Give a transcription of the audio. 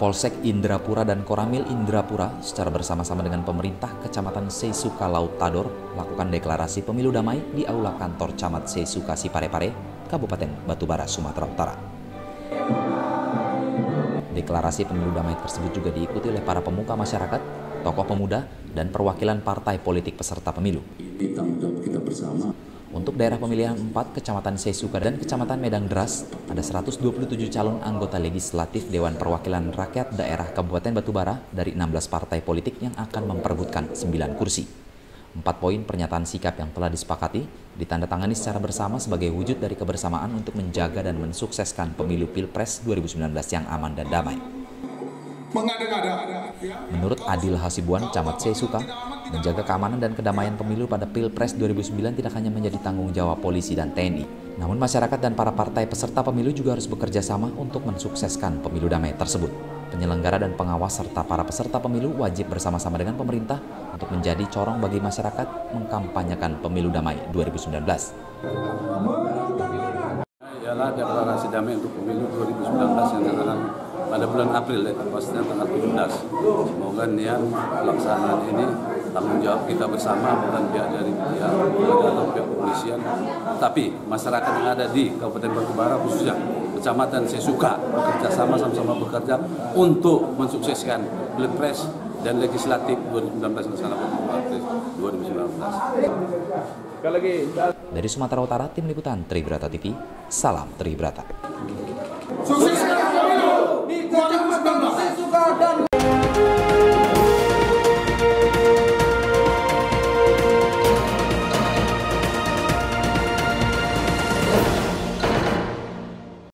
Polsek Indrapura dan Koramil Indrapura secara bersama-sama dengan pemerintah Kecamatan Seisuka Laut Tador melakukan deklarasi pemilu damai di Aula Kantor Camat Seisuka Siparepare, Kabupaten Batubara, Sumatera Utara. Deklarasi pemilu damai tersebut juga diikuti oleh para pemuka masyarakat, tokoh pemuda, dan perwakilan partai politik peserta pemilu. Ini tanggung jawab kita bersama. Untuk daerah pemilihan 4 Kecamatan Sesuka dan Kecamatan Medang Deras, ada 127 calon anggota legislatif Dewan Perwakilan Rakyat Daerah Kabupaten Batubara dari 16 partai politik yang akan memperebutkan 9 kursi. Empat poin pernyataan sikap yang telah disepakati ditandatangani secara bersama sebagai wujud dari kebersamaan untuk menjaga dan mensukseskan pemilu Pilpres 2019 yang aman dan damai. Menurut Adil Hasibuan, Camat Sesuka, menjaga keamanan dan kedamaian pemilu pada Pilpres 2009 tidak hanya menjadi tanggung jawab polisi dan TNI, namun masyarakat dan para partai peserta pemilu juga harus bekerja sama untuk mensukseskan pemilu damai tersebut. Penyelenggara dan pengawas serta para peserta pemilu wajib bersama-sama dengan pemerintah untuk menjadi corong bagi masyarakat mengkampanyekan pemilu damai 2019 ialah deklarasi damai untuk pemilu 2019 yang akan pada bulan April ya, pastinya tanggal 17. Semoga niat pelaksanaan ini tanggung jawab kita bersama bukan pihak dari pihak atau pihak kepolisian, tapi masyarakat yang ada di Kabupaten Batubara khususnya Kecamatan Sesuka bekerja sama sama-sama bekerja untuk mensukseskan Pilpres dan Legislatif 2019 yang 2019. Dari Sumatera Utara, Tim Liputan Tribrata TV, Salam Tribrata. Sukses pemilu di 2019.